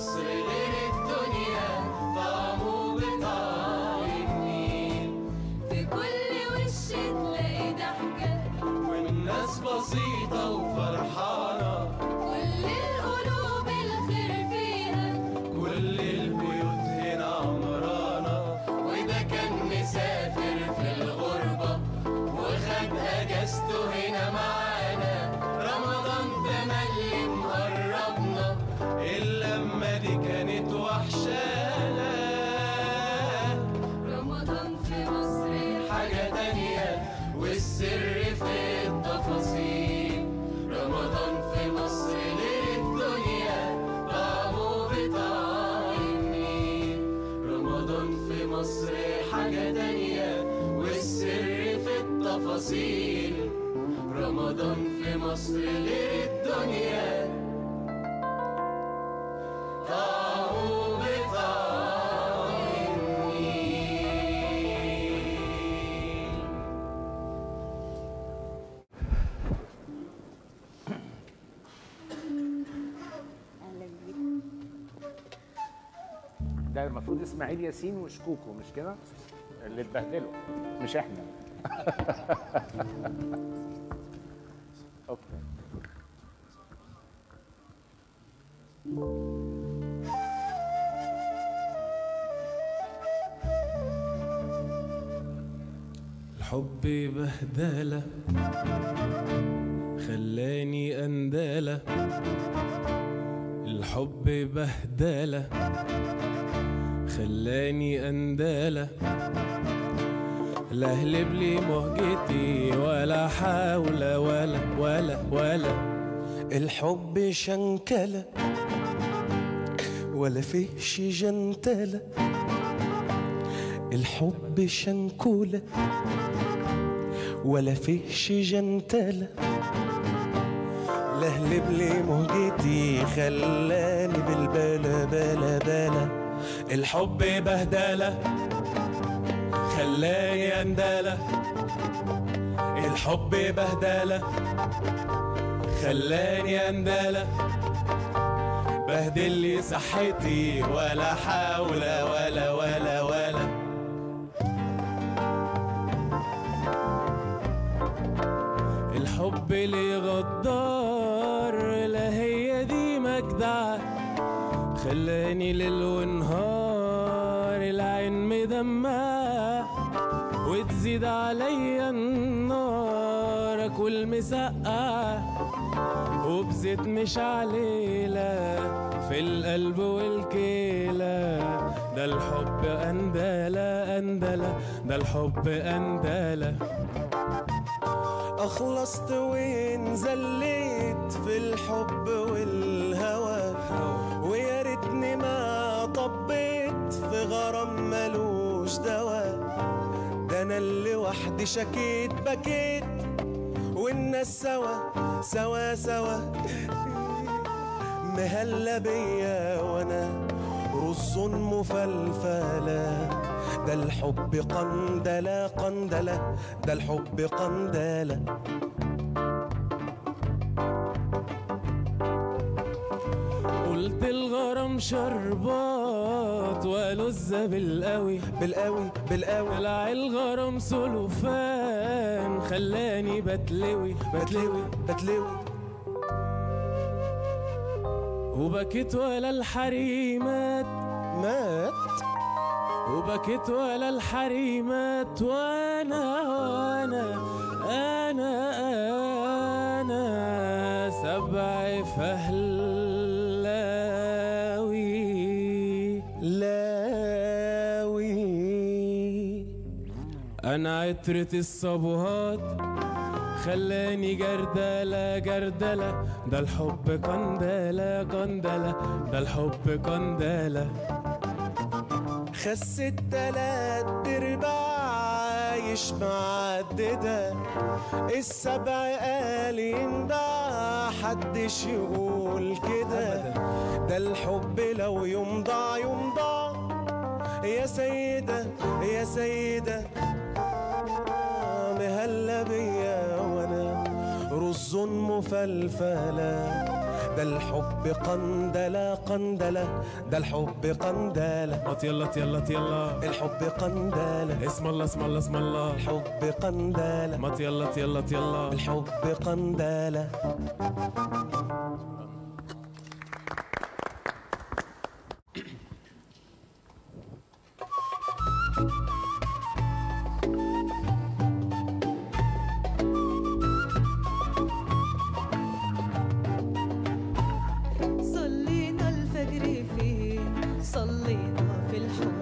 Nasrine المفروض إسماعيل ياسين وشكوكو مش كده؟ اللي اتبهدلوا مش إحنا. أوكي. الحب بهدلة خلاني أندالة. الحب بهدلة خلاني أندالة لا أهلب لي مهجتي ولا حول ولا ولا ولا. الحب شنكلة ولا فيش جنتلة. الحب شنكولة ولا فيش جنتلة. لهلب لي مهجتي خلاني بالبلا بلا بلا. الحب بهدلة خلاني أندالة الحب بهدلة خلاني أندالة بهدل لي صحتي ولا حول ولا ولا ولا. الحب لي غدار خلاني ليل ونهار العين مدمعة وتزيد عليا النار اكل مسقعة وبزيت مش عليلة في القلب والكلى ده الحب أندلة أندلة ده الحب أندلة. أخلصت وين زليت في الحب والهوى. وحدي شكيت بكيت والناس سوا سوا سوا. مهلا بيا وأنا رز مفلفلة. ده الحب قندلة قندلة. ده الحب قندلة. قلت الغرام شربات ولذة بالقوي بالقوي بالقوي طلع الغرام سلوفان خلاني بتلوي. بتلوي بتلوي. وبكيت ولا الحريمات. مات؟ وبكيت ولا الحريمات. وأنا وأنا أنا أنا سبع فهلاوي أنا عطرة الصبوهات خلاني جردلة جردلة. ده الحب قندلة قندلة. ده الحب قندلة. خس التلات أرباع عايش معددة السبع قال يندع حدش يقول كده. ده الحب لو يمضى يمضى. يا سيدة يا سيدة. مهلبية بيا وأنا رز مفلفلة. ده الحب قندلة قندلة. ده الحب قندلة. يلا يلا يلا. الحب قندلة. اسم الله اسم الله اسم الله. الحب قندلة. يلا يلا يلا. الحب قندلة. أصلي وفي الحب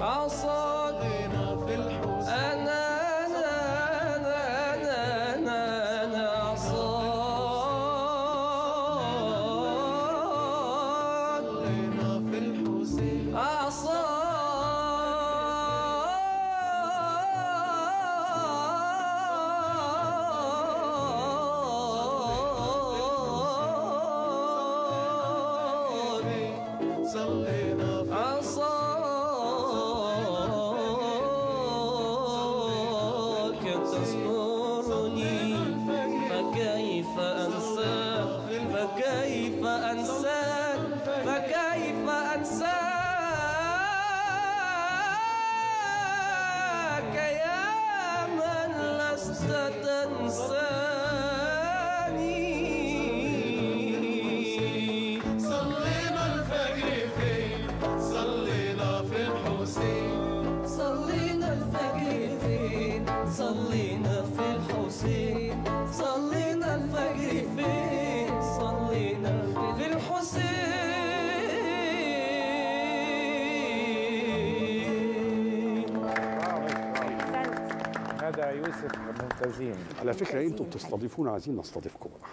I'll Sunset. يوسف ممتازين على فكرة أنتم بتستضيفونا عايزين نستضيفكم بقى